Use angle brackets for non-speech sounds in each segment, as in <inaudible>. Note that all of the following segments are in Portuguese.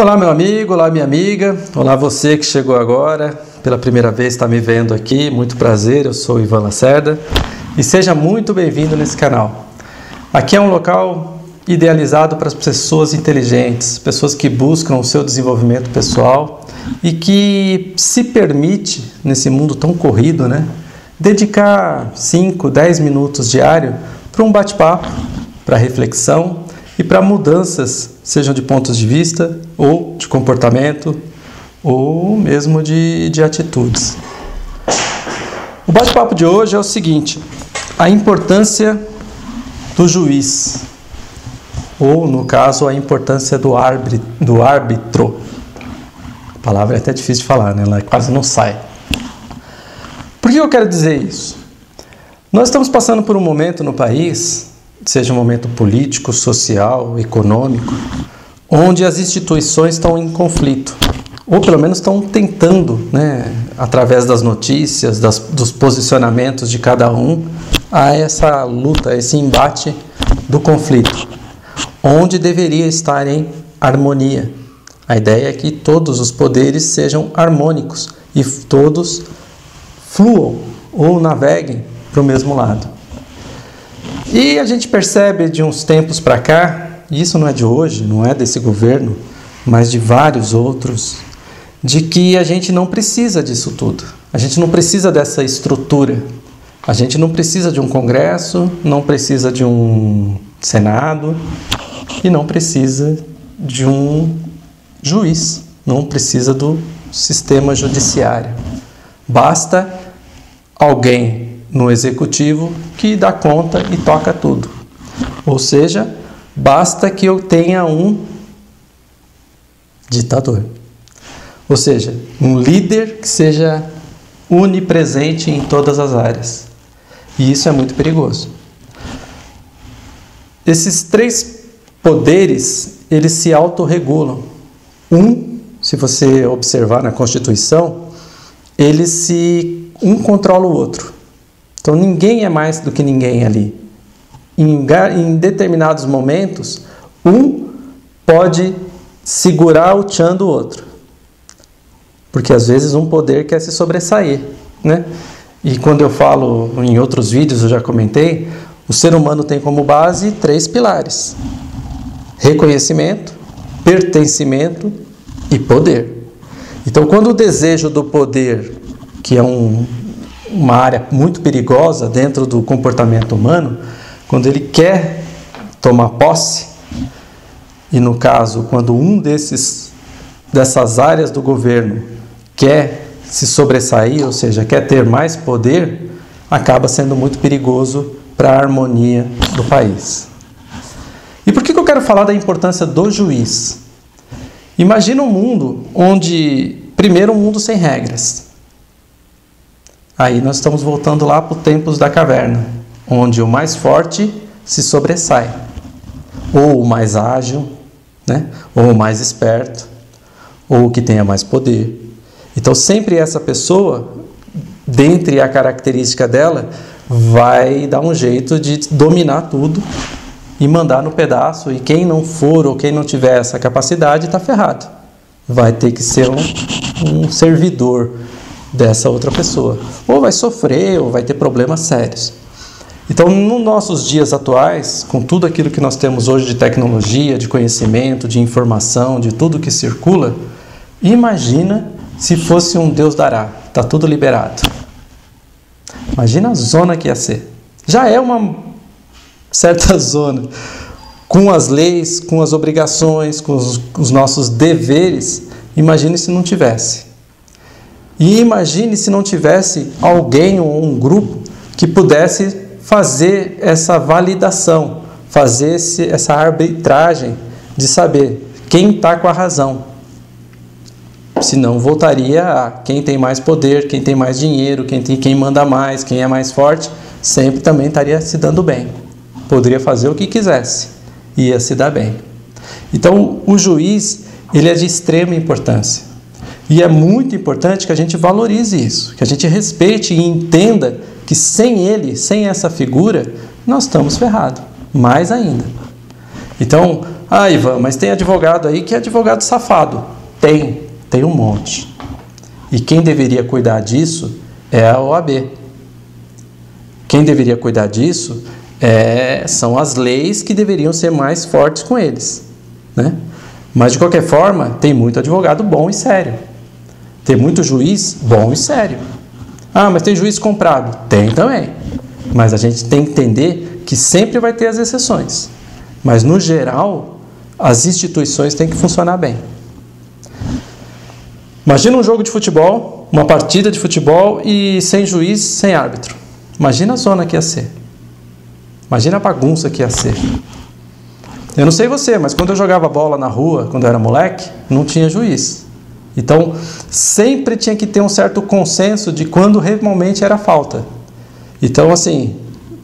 Olá, meu amigo, olá, minha amiga, olá, você que chegou agora, pela primeira vez está me vendo aqui, muito prazer, eu sou Ivan Lacerda. E seja muito bem-vindo nesse canal. Aqui é um local idealizado para as pessoas inteligentes, pessoas que buscam o seu desenvolvimento pessoal e que se permite, nesse mundo tão corrido, né, dedicar 5, 10 minutos diário para um bate-papo, para reflexão e para mudanças, sejam de pontos de vista ou de comportamento ou mesmo de, de atitudes. O bate-papo de hoje é o seguinte: a importância do juiz, ou no caso, a importância do árbitro. Do árbitro. A palavra é até difícil de falar, né? ela quase não sai. Por que eu quero dizer isso? Nós estamos passando por um momento no país seja um momento político, social, econômico, onde as instituições estão em conflito, ou pelo menos estão tentando, né, através das notícias, das, dos posicionamentos de cada um, a essa luta, a esse embate do conflito, onde deveria estar em harmonia. A ideia é que todos os poderes sejam harmônicos e todos fluam ou naveguem para o mesmo lado. E a gente percebe de uns tempos para cá, e isso não é de hoje, não é desse governo, mas de vários outros, de que a gente não precisa disso tudo. A gente não precisa dessa estrutura. A gente não precisa de um congresso, não precisa de um senado e não precisa de um juiz, não precisa do sistema judiciário. Basta alguém no executivo que dá conta e toca tudo. Ou seja, basta que eu tenha um ditador. Ou seja, um líder que seja onipresente em todas as áreas. E isso é muito perigoso. Esses três poderes, eles se autorregulam. Um, se você observar na Constituição, ele se um controla o outro. Então ninguém é mais do que ninguém ali. Em, em determinados momentos, um pode segurar o tchan do outro. Porque às vezes um poder quer se sobressair, né? E quando eu falo em outros vídeos, eu já comentei, o ser humano tem como base três pilares: reconhecimento, pertencimento e poder. Então, quando o desejo do poder, que é um, uma área muito perigosa dentro do comportamento humano, quando ele quer tomar posse, e no caso, quando um desses dessas áreas do governo quer se sobressair, ou seja, quer ter mais poder, acaba sendo muito perigoso para a harmonia do país. E por que eu quero falar da importância do juiz? Imagina um mundo onde, primeiro, um mundo sem regras. Aí nós estamos voltando lá para os tempos da caverna, onde o mais forte se sobressai, ou o mais ágil, né? ou o mais esperto, ou o que tenha mais poder. Então, sempre essa pessoa, dentre a característica dela, vai dar um jeito de dominar tudo e mandar no pedaço. E quem não for ou quem não tiver essa capacidade está ferrado. Vai ter que ser um, um servidor dessa outra pessoa. Ou vai sofrer, ou vai ter problemas sérios. Então, nos nossos dias atuais, com tudo aquilo que nós temos hoje de tecnologia, de conhecimento, de informação, de tudo que circula, imagina se fosse um Deus dará, está tudo liberado. Imagina a zona que ia ser. Já é uma certa <laughs> zona. Com as leis, com as obrigações, com os, os nossos deveres, imagine se não tivesse. E imagine se não tivesse alguém ou um grupo que pudesse fazer essa validação, fazer esse, essa arbitragem de saber quem está com a razão. Senão voltaria a quem tem mais poder, quem tem mais dinheiro, quem, tem, quem manda mais, quem é mais forte, sempre também estaria se dando bem. Poderia fazer o que quisesse, ia se dar bem. Então, o juiz, ele é de extrema importância. E é muito importante que a gente valorize isso, que a gente respeite e entenda que sem ele, sem essa figura, nós estamos ferrados, mais ainda. Então, Ah, Ivan, mas tem advogado aí que é advogado safado. Tem, tem um monte. E quem deveria cuidar disso é a OAB. Quem deveria cuidar disso é, são as leis que deveriam ser mais fortes com eles. Né? Mas, de qualquer forma, tem muito advogado bom e sério. Tem muito juiz bom e sério. Ah, mas tem juiz comprado? Tem também. Mas a gente tem que entender que sempre vai ter as exceções. Mas, no geral, as instituições têm que funcionar bem. Imagina um jogo de futebol, uma partida de futebol e sem juiz, sem árbitro. Imagina a zona que ia ser. Imagina a bagunça que ia ser. Eu não sei você, mas quando eu jogava bola na rua, quando eu era moleque, não tinha juiz. Então, sempre tinha que ter um certo consenso de quando realmente era falta. Então, assim,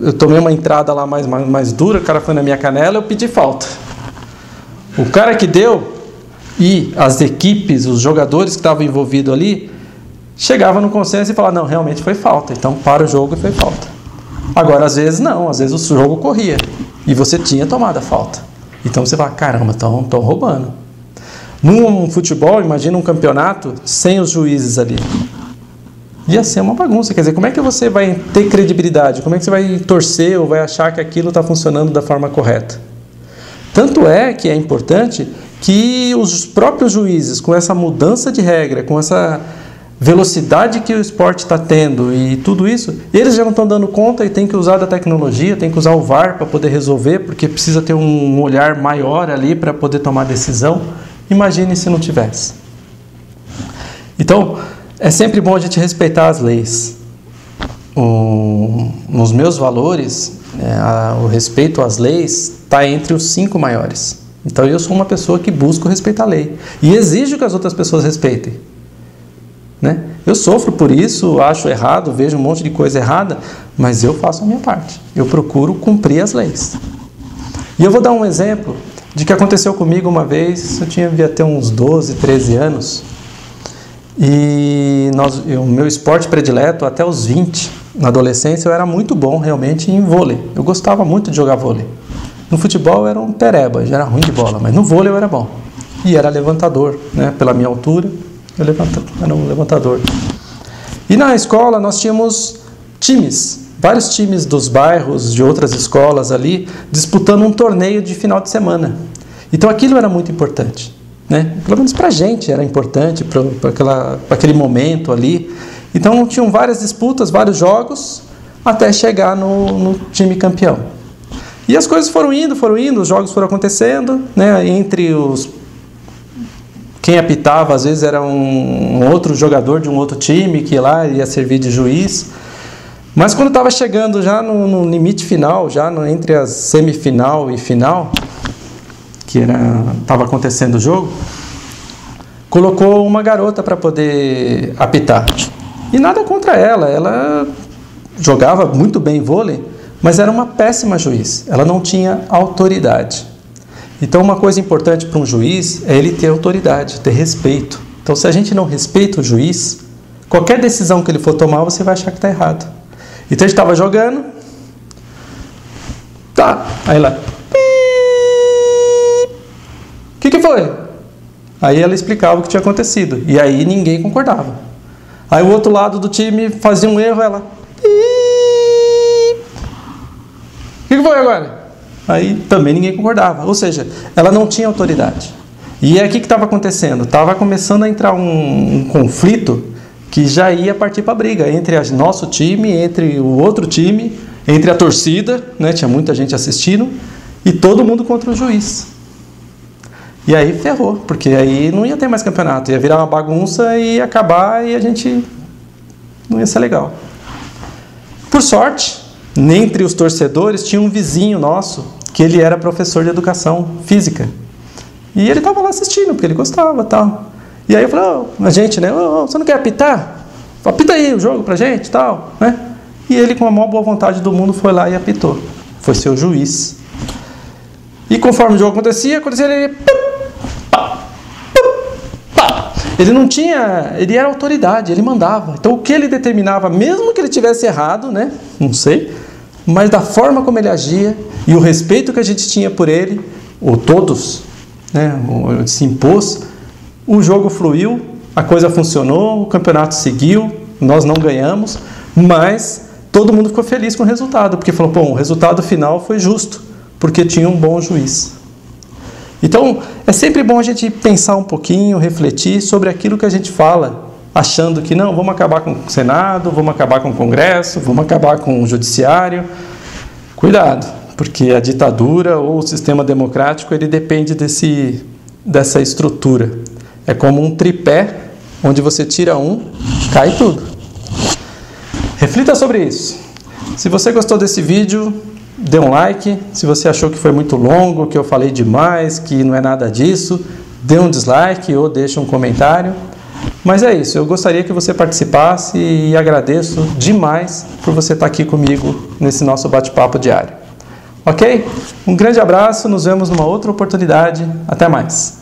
eu tomei uma entrada lá mais, mais, mais dura, o cara foi na minha canela, eu pedi falta. O cara que deu e as equipes, os jogadores que estavam envolvidos ali, chegavam no consenso e falavam: não, realmente foi falta, então para o jogo e foi falta. Agora, às vezes, não, às vezes o jogo corria e você tinha tomado a falta. Então você fala: caramba, estão roubando. Num futebol, imagina um campeonato sem os juízes ali. Ia ser uma bagunça. Quer dizer, como é que você vai ter credibilidade? Como é que você vai torcer ou vai achar que aquilo está funcionando da forma correta? Tanto é que é importante que os próprios juízes, com essa mudança de regra, com essa velocidade que o esporte está tendo e tudo isso, eles já não estão dando conta e tem que usar da tecnologia, tem que usar o VAR para poder resolver, porque precisa ter um olhar maior ali para poder tomar decisão. Imagine se não tivesse. Então, é sempre bom a gente respeitar as leis. O, nos meus valores, é, a, o respeito às leis está entre os cinco maiores. Então eu sou uma pessoa que busco respeitar a lei e exijo que as outras pessoas respeitem. Né? Eu sofro por isso, acho errado, vejo um monte de coisa errada, mas eu faço a minha parte. Eu procuro cumprir as leis. E eu vou dar um exemplo de que aconteceu comigo uma vez, eu tinha ter uns 12, 13 anos, e nós, o meu esporte predileto até os 20, na adolescência, eu era muito bom realmente em vôlei. Eu gostava muito de jogar vôlei. No futebol eu era um pereba, já era ruim de bola, mas no vôlei eu era bom. E era levantador, né? pela minha altura, eu levanta, era um levantador. E na escola nós tínhamos times, vários times dos bairros, de outras escolas ali, disputando um torneio de final de semana. Então aquilo era muito importante. Né? Pelo menos para a gente era importante, para aquele momento ali. Então tinham várias disputas, vários jogos, até chegar no, no time campeão. E as coisas foram indo, foram indo, os jogos foram acontecendo, né? Entre os quem apitava às vezes era um, um outro jogador de um outro time que lá ia servir de juiz. Mas quando estava chegando já no, no, limite final, já no, entre a semifinal e final, que estava acontecendo o jogo, colocou uma garota para poder apitar. E nada contra ela, ela jogava muito bem vôlei, mas era uma péssima juiz, ela não tinha autoridade. Então, uma coisa importante para um juiz é ele ter autoridade, ter respeito. Então, se a gente não respeita o juiz, qualquer decisão que ele for tomar, você vai achar que está errado. Então, a gente estava jogando, tá, aí lá, o que, que foi? Aí ela explicava o que tinha acontecido, e aí ninguém concordava. Aí o outro lado do time fazia um erro, ela, que foi agora? Aí também ninguém concordava. Ou seja, ela não tinha autoridade. E é aqui que estava acontecendo. Estava começando a entrar um, um, conflito que já ia partir para briga entre o nosso time, entre o outro time, entre a torcida, né? tinha muita gente assistindo, e todo mundo contra o juiz. E aí ferrou, porque aí não ia ter mais campeonato, ia virar uma bagunça e ia acabar e a gente não ia ser legal. Por sorte, entre os torcedores tinha um vizinho nosso que ele era professor de educação física. E ele estava lá assistindo, porque ele gostava tal. E aí eu falei, oh, a gente, né? Oh, você não quer apitar? Apita aí o jogo pra gente tal, né? E ele, com a maior boa vontade do mundo, foi lá e apitou. Foi seu juiz. E conforme o jogo acontecia, acontecia ele. Ele não tinha, ele era autoridade, ele mandava. Então o que ele determinava, mesmo que ele tivesse errado, né? Não sei, mas da forma como ele agia e o respeito que a gente tinha por ele, ou todos, né, se impôs, o jogo fluiu, a coisa funcionou, o campeonato seguiu, nós não ganhamos, mas todo mundo ficou feliz com o resultado, porque falou, bom, o resultado final foi justo, porque tinha um bom juiz. Então, é sempre bom a gente pensar um pouquinho, refletir sobre aquilo que a gente fala, achando que não, vamos acabar com o Senado, vamos acabar com o Congresso, vamos acabar com o Judiciário. Cuidado, porque a ditadura ou o sistema democrático ele depende desse, dessa estrutura. É como um tripé, onde você tira um, cai tudo. Reflita sobre isso. Se você gostou desse vídeo, dê um like. Se você achou que foi muito longo, que eu falei demais, que não é nada disso, dê um dislike ou deixe um comentário. Mas é isso, eu gostaria que você participasse e agradeço demais por você estar aqui comigo nesse nosso bate-papo diário. Ok? Um grande abraço, nos vemos numa outra oportunidade. Até mais.